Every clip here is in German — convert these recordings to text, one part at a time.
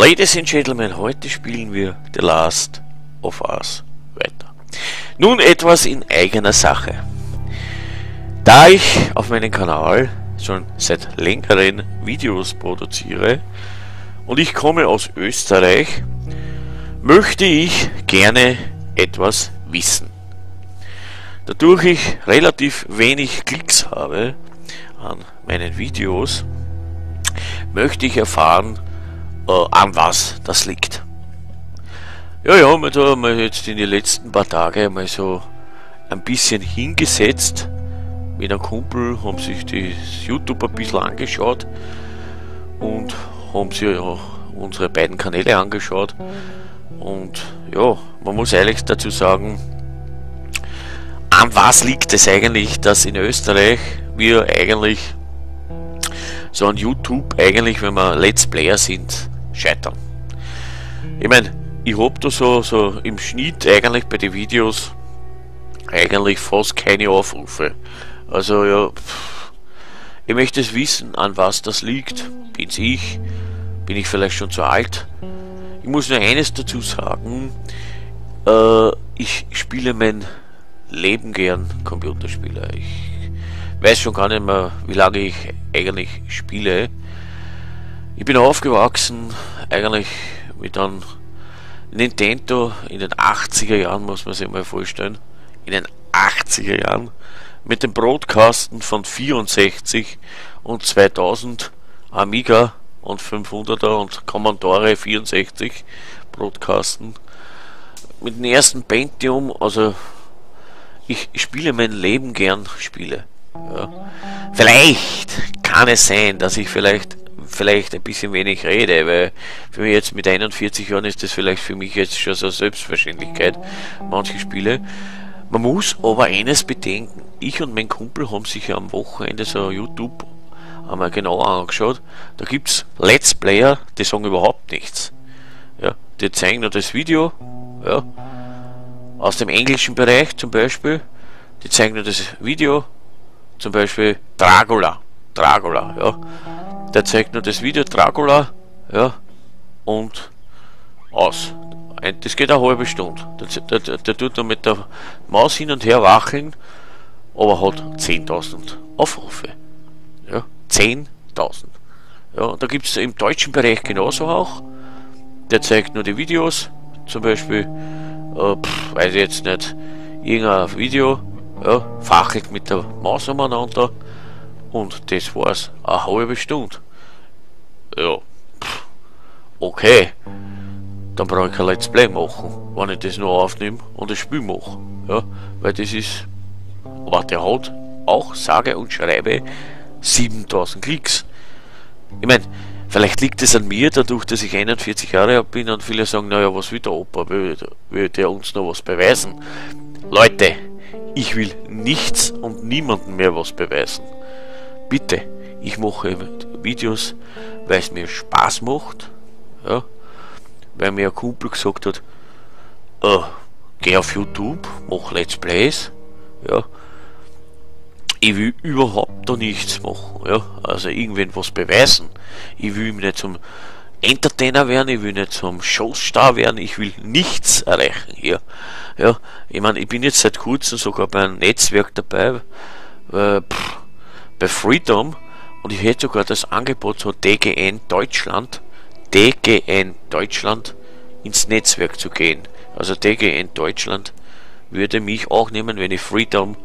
Ladies and Gentlemen, heute spielen wir The Last of Us weiter. Nun etwas in eigener Sache. Da ich auf meinem Kanal schon seit längeren Videos produziere und ich komme aus Österreich, möchte ich gerne etwas wissen. Dadurch ich relativ wenig Klicks habe an meinen Videos, möchte ich erfahren, äh, an was das liegt. Ja, ja, wir haben jetzt in den letzten paar Tagen mal so ein bisschen hingesetzt mit einem Kumpel, haben sich das YouTube ein bisschen angeschaut und haben sich ja unsere beiden Kanäle angeschaut. Und ja, man muss ehrlich dazu sagen, an was liegt es eigentlich, dass in Österreich wir eigentlich so an YouTube eigentlich, wenn wir Let's Player sind, scheitern. Ich meine, ich hab da so, so im Schnitt eigentlich bei den Videos eigentlich fast keine Aufrufe. Also ja, ich möchte es wissen, an was das liegt. Bin's ich? Bin ich vielleicht schon zu alt? Ich muss nur eines dazu sagen. Äh, ich spiele mein Leben gern Computerspiele. Ich weiß schon gar nicht mehr, wie lange ich eigentlich spiele. Ich bin aufgewachsen eigentlich mit einem Nintendo in den 80er Jahren, muss man sich mal vorstellen. In den 80er Jahren mit dem Broadcasten von 64 und 2000 Amiga und 500er und Commodore 64 Broadcasten. Mit dem ersten Pentium, also ich spiele mein Leben gern Spiele. Ja. Vielleicht kann es sein, dass ich vielleicht vielleicht ein bisschen wenig rede, weil für mich jetzt mit 41 Jahren ist das vielleicht für mich jetzt schon so eine Selbstverständlichkeit, manche Spiele. Man muss aber eines bedenken, ich und mein Kumpel haben sich ja am Wochenende so YouTube einmal genauer angeschaut, da gibt es Let's Player, die sagen überhaupt nichts. Ja, die zeigen nur das Video, ja, aus dem englischen Bereich zum Beispiel, die zeigen nur das Video, zum Beispiel Dracula, Dracula, ja, der zeigt nur das Video Dracula, ja, und aus. Das geht eine halbe Stunde. Der, der, der tut nur mit der Maus hin und her wacheln, aber hat 10.000 Aufrufe. Ja, 10.000. Ja, da gibt es im deutschen Bereich genauso auch. Der zeigt nur die Videos, zum Beispiel, äh, pff, weiß ich jetzt nicht, irgendein Video, ja, fachelt mit der Maus umeinander und das war's. Eine halbe Stunde. Ja. Okay. Dann brauche ich kein Let's Play machen, wenn ich das nur aufnehme und das Spiel mache. Ja, weil das ist. Aber der hat auch sage und schreibe 7000 Klicks. Ich meine, vielleicht liegt es an mir, dadurch, dass ich 41 Jahre alt bin und viele sagen, naja, was will der Opa, will, will der uns noch was beweisen? Leute, ich will nichts und niemandem mehr was beweisen. Bitte, ich mache Videos, weil es mir Spaß macht, ja, weil mir ein Kumpel gesagt hat, oh, geh auf YouTube, mach Let's Plays, ja, ich will überhaupt da nichts machen, ja, also irgendwen was beweisen, ich will mich nicht zum Entertainer werden, ich will nicht zum Showstar werden, ich will nichts erreichen hier, ja, ich meine, ich bin jetzt seit kurzem sogar bei einem Netzwerk dabei, äh, pff, bei Freedom und ich hätte sogar das Angebot so DGN Deutschland, DGN Deutschland ins Netzwerk zu gehen. Also DGN Deutschland würde mich auch nehmen, wenn ich Freedom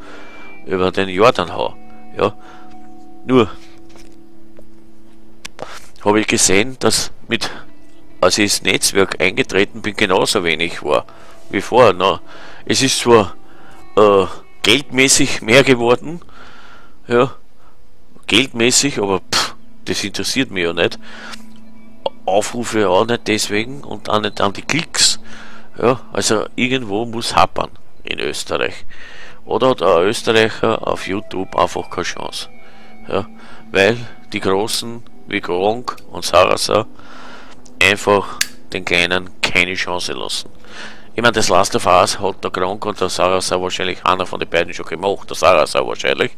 über den Jordan hau. Ja. Nur habe ich gesehen, dass mit als ich ins Netzwerk eingetreten bin, genauso wenig war wie vorher. Na, es ist zwar äh, geldmäßig mehr geworden, ja, geldmäßig, aber pff, das interessiert mich ja nicht. Aufrufe auch nicht deswegen und auch nicht an die Klicks. Ja, also irgendwo muss happern in Österreich. Oder hat ein Österreicher auf YouTube einfach keine Chance. Ja, weil die Großen wie Gronk und Sarasa einfach den Kleinen keine Chance lassen. Ich meine, das Last of Us hat der Gronk und der Sarasa wahrscheinlich einer von den beiden schon gemacht, der Sarasa wahrscheinlich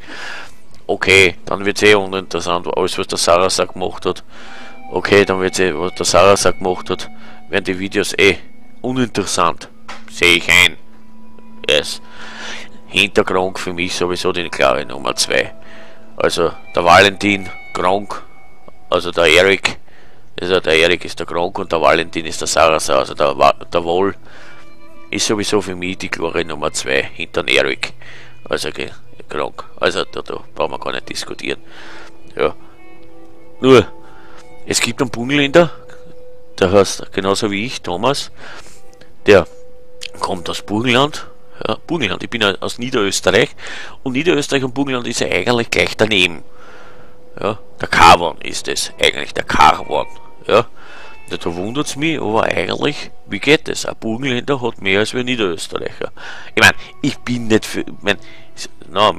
okay, dann wird es eh uninteressant, alles was der Sarasa gemacht hat. okay, dann wird sie, was der Sarasa gemacht hat, werden die Videos eh uninteressant. Sehe ich ein. Yes. Hintergrund für mich sowieso die klare Nummer 2. Also der Valentin, Gronk, also der Erik, also der Erik ist der Gronk und der Valentin ist der Sarasa, also der, der Wohl ist sowieso für mich die klare Nummer 2 hinter Erik. Also Gronk. Also da, da brauchen wir gar nicht diskutieren. Ja. Nur, es gibt einen Bungeländer, der heißt genauso wie ich, Thomas, der kommt aus Burgenland, ja, Burgenland, ich bin aus Niederösterreich und Niederösterreich und Burgenland ist ja eigentlich gleich daneben. Ja, der Carvon ist es, eigentlich der Carvon. Ja, da wundert es mich, aber eigentlich, wie geht das? Ein Burgenländer hat mehr als wir Niederösterreicher. Ich meine, ich bin nicht für, ich, mein, no,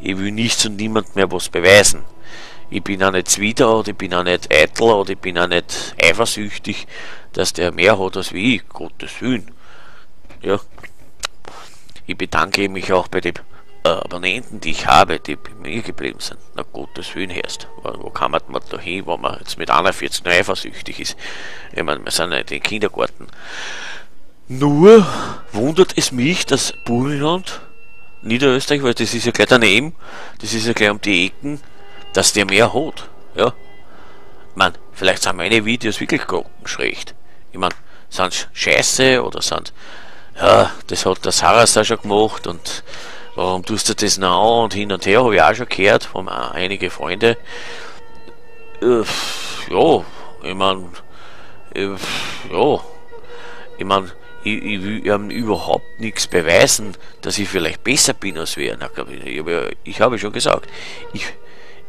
ich will nichts und niemand mehr was beweisen. Ich bin auch nicht zwider oder ich bin auch nicht eitel oder ich bin auch nicht eifersüchtig, dass der mehr hat als wie ich. Gottes Willen. Ja. Ich bedanke mich auch bei äh, Abonnenten, die ich habe, die bei mir geblieben sind. Na Gottes Willen erst. Wo kann man da hin, wo man jetzt mit 41 noch eifersüchtig ist? Ich meine, wir sind nicht im Kindergarten. Nur wundert es mich, dass Burgenland, Niederösterreich, weil das ist ja gleich daneben, das ist ja gleich um die Ecken, dass der mehr hat. Ja. Meine, vielleicht sind meine Videos wirklich schlecht. Ich meine, sind scheiße oder sind ja, das hat der Saras auch schon gemacht und warum tust du das noch und hin und her, habe ich auch schon gehört von einige Freunde. Äh, ja, ich meine, äh, ja, ich meine, ich, ich will ihm überhaupt nichts beweisen, dass ich vielleicht besser bin als wer. Ich habe, ich habe schon gesagt, ich,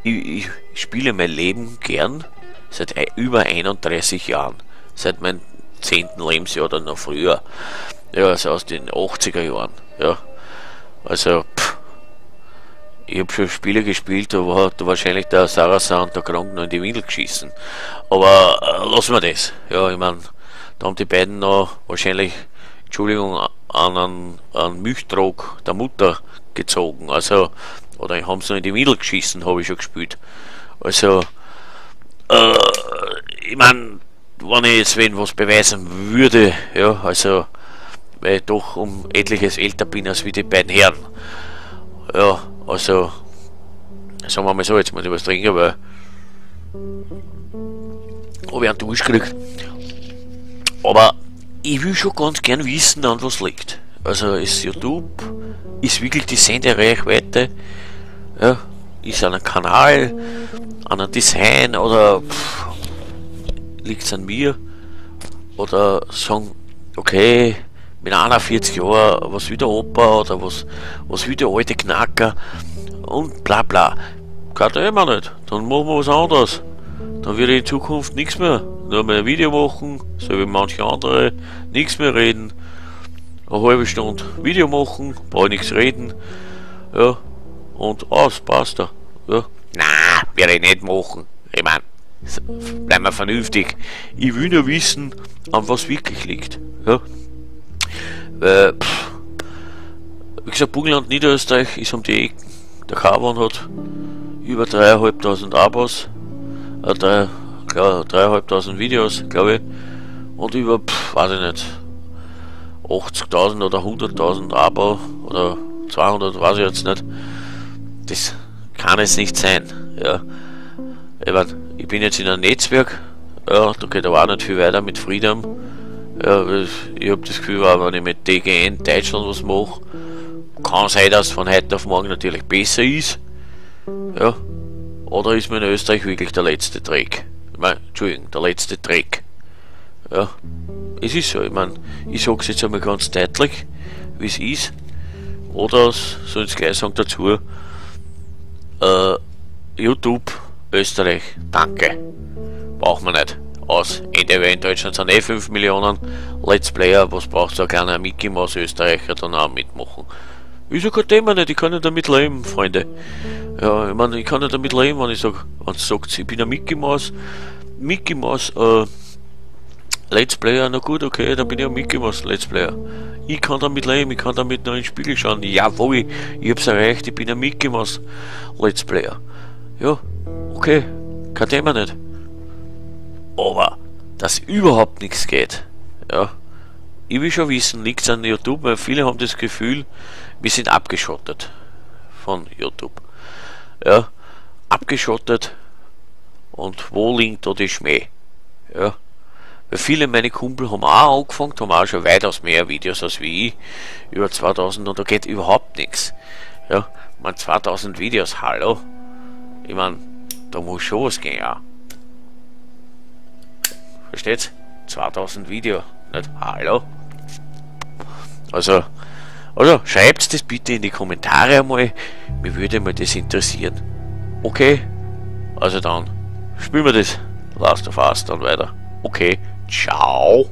ich, ich spiele mein Leben gern seit über 31 Jahren, seit meinem 10. Lebensjahr oder noch früher. Ja, also aus den 80er Jahren. Ja. Also, pff, ich habe schon Spiele gespielt, da hat wahrscheinlich der Sarasa und der Krank noch in die Windel geschissen. Aber äh, lassen wir das. Ja, ich meine, da haben die beiden noch wahrscheinlich, Entschuldigung, an einen, einen Milchtrog der Mutter gezogen. Also, oder haben sie noch in die Windel geschissen, habe ich schon gespielt. Also, äh, ich meine, wenn ich jetzt wen was beweisen würde, ja, also weil ich doch um etliches älter bin als wie die beiden Herren. Ja, also, sagen wir mal so, jetzt muss ich was trinken, weil habe ich einen durchgekriegt. Aber ich will schon ganz gern wissen, an was liegt. Also ist YouTube, ist wirklich die Sendereichweite, ja, ist an einem Kanal, an einem Design oder liegt es an mir? Oder sagen, okay, mit 41 Jahren, was wie der Opa oder was, was wie der alte Knacker und bla bla. Kann der immer nicht. Dann machen wir was anderes. Dann wird in Zukunft nichts mehr. Nur mehr ein Video machen, so wie manche andere, nichts mehr reden. Eine halbe Stunde Video machen, brauche nichts reden. Ja, und aus, passt da. Ja. Na, werde ich nicht machen. Ich meine, bleiben wir vernünftig. Ich will nur wissen, an was wirklich liegt. Ja. Weil, pff, wie gesagt, Burgenland Niederösterreich ist um die Ecke. Der Carbon hat über 3.500 Abos, äh, 3.500 Videos, glaube ich, und über, pff, weiß ich nicht, 80.000 oder 100.000 Abo oder 200, weiß ich jetzt nicht. Das kann es nicht sein, ja. Ich, mein, ich bin jetzt in einem Netzwerk, ja, da geht aber auch nicht viel weiter mit Freedom. Ja, ich habe das Gefühl, wenn ich mit DGN Deutschland was mache, kann sein, dass von heute auf morgen natürlich besser ist. Ja. Oder ist mir in Österreich wirklich der letzte Dreck? Ich mein, Entschuldigung, der letzte Dreck. Ja. Es ist so, ich meine, ich sage es jetzt einmal ganz deutlich, wie es ist. Oder soll ich gleich sagen dazu, äh, YouTube, Österreich, danke. Brauchen wir nicht aus. Ende in Deutschland sind eh 5 Millionen Let's Player, was braucht so ein kleiner Mickey Mouse Österreicher dann auch mitmachen? Ist ja kein Thema nicht, ich kann ja damit leben, Freunde. Ja, ich meine, ich kann ja damit leben, wenn ich sage, wenn sagt, ich bin ein Mickey Mouse, Mickey Mouse, äh, Let's Player, na gut, okay, dann bin ich ein Mickey Mouse Let's Player. Ich kann damit leben, ich kann damit noch in den Spiegel schauen. Jawohl, ich hab's erreicht, ich bin ein Mickey Mouse Let's Player. Ja, okay, kein Thema nicht. Aber dass überhaupt nichts geht, ja, ich will schon wissen, liegt es an YouTube, weil viele haben das Gefühl, wir sind abgeschottet von YouTube. Ja, abgeschottet und wo liegt da die Schmäh? Ja, weil viele meine Kumpel haben auch angefangen, haben auch schon weitaus mehr Videos als wie ich, über 2000 und da geht überhaupt nichts. Ja, man 2000 Videos, hallo? Ich meine, da muss schon was gehen, ja. Versteht's? 2000 Video, nicht hallo? Also, also schreibt das bitte in die Kommentare einmal, mir würde mal das interessieren. Okay? Also dann, spielen wir das Last of Us dann weiter. Okay, ciao.